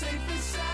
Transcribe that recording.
safe and sound.